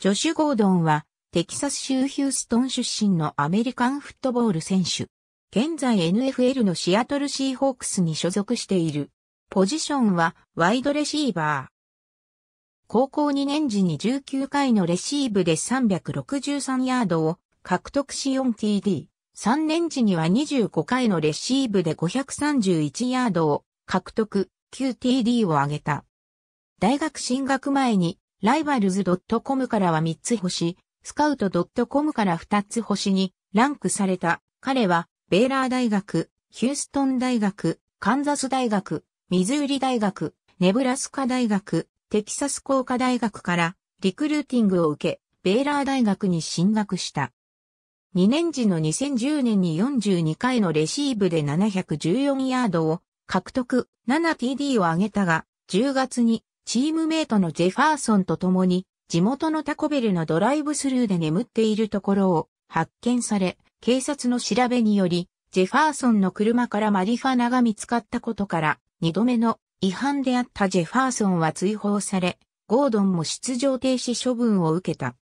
ジョシュ・ゴードンは、テキサス州ヒューストン出身のアメリカンフットボール選手。現在 NFL のシアトルシーホークスに所属している。ポジションはワイドレシーバー。高校2年時に19回のレシーブで363ヤードを獲得し 4TD。3年時には25回のレシーブで531ヤードを獲得 9TD を挙げた。大学進学前にライバルズ .com からは3つ星、スカウト .com から2つ星にランクされた。彼は、ベーラー大学、ヒューストン大学、カンザス大学、ミズーリ大学、ネブラスカ大学、テキサス工科大学からリクルーティングを受け、ベーラー大学に進学した。2年時の2010年に42回のレシーブで714ヤードを獲得 7TD を上げたが、10月にチームメイトのジェファーソンと共に、地元のタコベルのドライブスルーで眠っているところを発見され、警察の調べにより、ジェファーソンの車からマリファナが見つかったことから、二度目の違反であったジェファーソンは追放され、ゴードンも出場停止処分を受けた。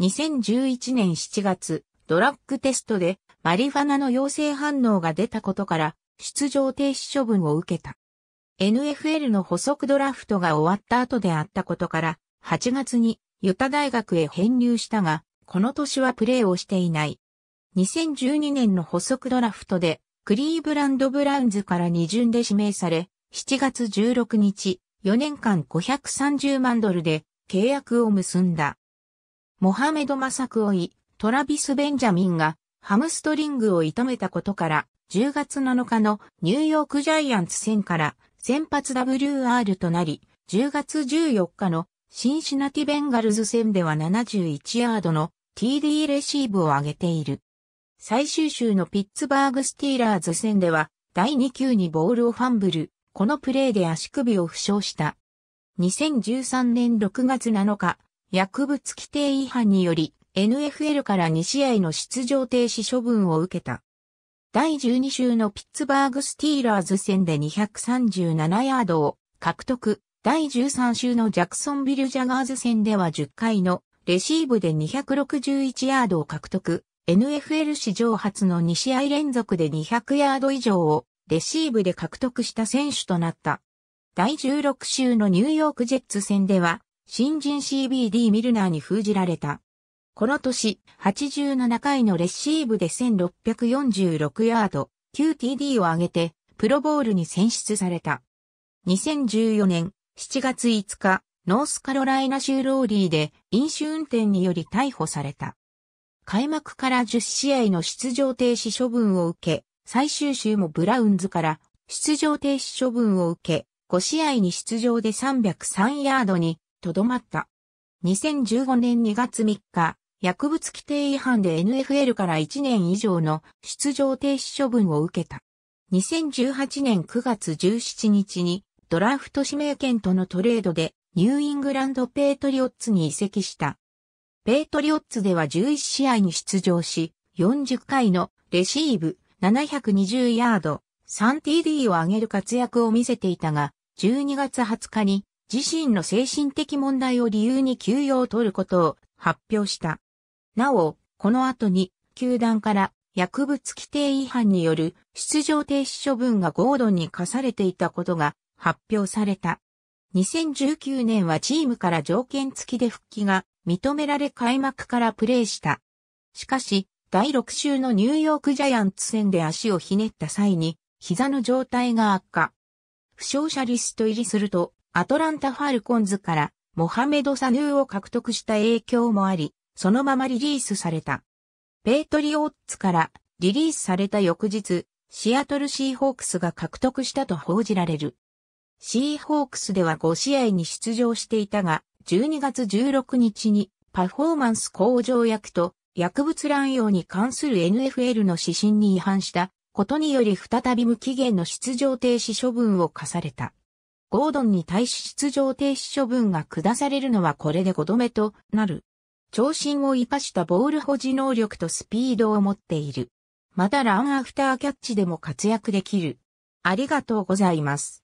2011年7月、ドラッグテストでマリファナの陽性反応が出たことから、出場停止処分を受けた。NFL の補足ドラフトが終わった後であったことから、8月にユタ大学へ編入したが、この年はプレーをしていない。2012年の補足ドラフトで、クリーブランド・ブラウンズから2巡で指名され、7月16日、4年間530万ドルで契約を結んだ。モハメド・マサクオイ、トラビス・ベンジャミンがハムストリングを痛めたことから、10月7日のニューヨークジャイアンツ戦から先発 WR となり、10月14日のシンシナティベンガルズ戦では71ヤードの TD レシーブを上げている。最終週のピッツバーグスティーラーズ戦では第2球にボールをファンブル、このプレーで足首を負傷した。2013年6月7日、薬物規定違反により NFL から2試合の出場停止処分を受けた。第12週のピッツバーグスティーラーズ戦で237ヤードを獲得。第13週のジャクソンビルジャガーズ戦では10回のレシーブで261ヤードを獲得。NFL 史上初の2試合連続で200ヤード以上をレシーブで獲得した選手となった。第16週のニューヨークジェッツ戦では新人 CBD ミルナーに封じられた。この年、87回のレシーブで1646ヤード、9TD を上げて、プロボールに選出された。2014年7月5日、ノースカロライナ州ローリーで飲酒運転により逮捕された。開幕から10試合の出場停止処分を受け、最終週もブラウンズから出場停止処分を受け、5試合に出場で303ヤードにとどまった。2015年2月3日、薬物規定違反で NFL から1年以上の出場停止処分を受けた。2018年9月17日にドラフト指名権とのトレードでニューイングランドペートリオッツに移籍した。ペートリオッツでは11試合に出場し、40回のレシーブ720ヤード 3TD を上げる活躍を見せていたが、12月20日に自身の精神的問題を理由に休養を取ることを発表した。なお、この後に、球団から薬物規定違反による出場停止処分がゴードンに課されていたことが発表された。2019年はチームから条件付きで復帰が認められ開幕からプレーした。しかし、第6週のニューヨークジャイアンツ戦で足をひねった際に、膝の状態が悪化。負傷者リスト入りすると、アトランタファルコンズからモハメド・サヌーを獲得した影響もあり、そのままリリースされた。ペイトリオッツからリリースされた翌日、シアトルシーホークスが獲得したと報じられる。シーホークスでは5試合に出場していたが、12月16日にパフォーマンス向上薬と薬物乱用に関する NFL の指針に違反したことにより再び無期限の出場停止処分を課された。ゴードンに対し出場停止処分が下されるのはこれで5度目となる。長身を活かしたボール保持能力とスピードを持っている。またランアフターキャッチでも活躍できる。ありがとうございます。